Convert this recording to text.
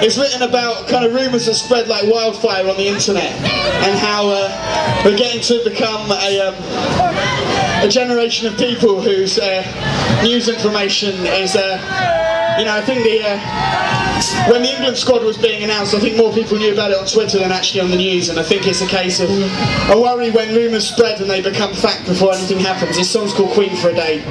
It's written about kind of rumours that spread like wildfire on the internet and how uh, we're getting to become a, um, a generation of people whose uh, news information is, uh, you know, I think the uh, when the England squad was being announced, I think more people knew about it on Twitter than actually on the news, and I think it's a case of a worry when rumours spread and they become fact before anything happens. This song's called Queen for a Day.